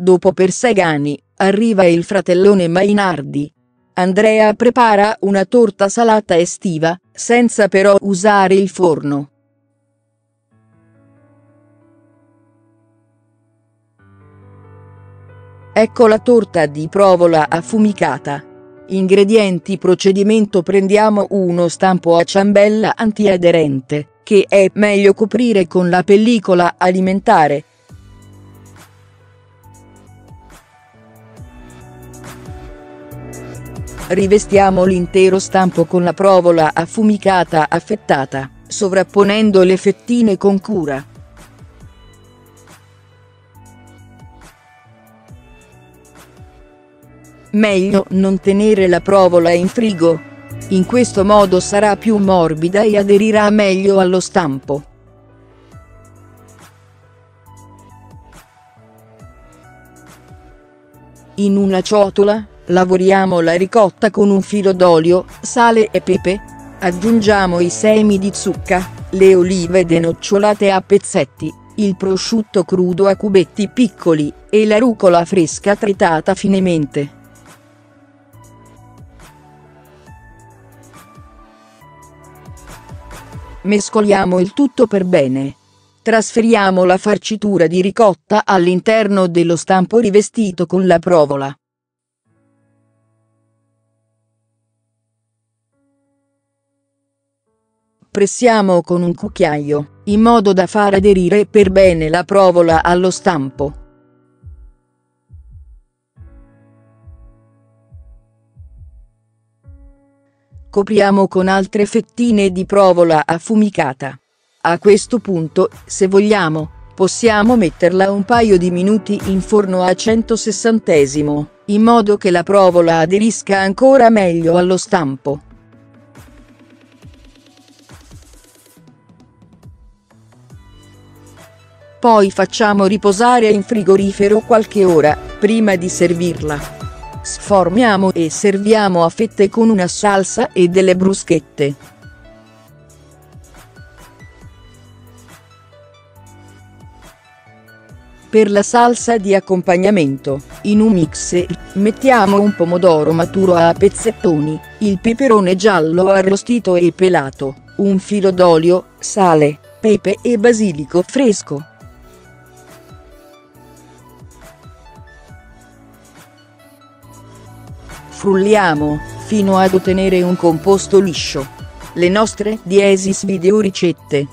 dopo Persegani, arriva il fratellone Mainardi. Andrea prepara una torta salata estiva, senza però usare il forno. Ecco la torta di provola affumicata. Ingredienti Procedimento Prendiamo uno stampo a ciambella antiaderente, che è meglio coprire con la pellicola alimentare. Rivestiamo l'intero stampo con la provola affumicata affettata, sovrapponendo le fettine con cura. Meglio non tenere la provola in frigo. In questo modo sarà più morbida e aderirà meglio allo stampo. In una ciotola, lavoriamo la ricotta con un filo d'olio, sale e pepe. Aggiungiamo i semi di zucca, le olive denocciolate a pezzetti, il prosciutto crudo a cubetti piccoli, e la rucola fresca tritata finemente. Mescoliamo il tutto per bene. Trasferiamo la farcitura di ricotta all'interno dello stampo rivestito con la provola. Pressiamo con un cucchiaio, in modo da far aderire per bene la provola allo stampo. Copriamo con altre fettine di provola affumicata. A questo punto, se vogliamo, possiamo metterla un paio di minuti in forno a 160, in modo che la provola aderisca ancora meglio allo stampo. Poi facciamo riposare in frigorifero qualche ora, prima di servirla. Sformiamo e serviamo a fette con una salsa e delle bruschette. Per la salsa di accompagnamento, in un mixer, mettiamo un pomodoro maturo a pezzettoni, il peperone giallo arrostito e pelato, un filo d'olio, sale, pepe e basilico fresco. Frulliamo, fino ad ottenere un composto liscio. Le nostre Diesis video ricette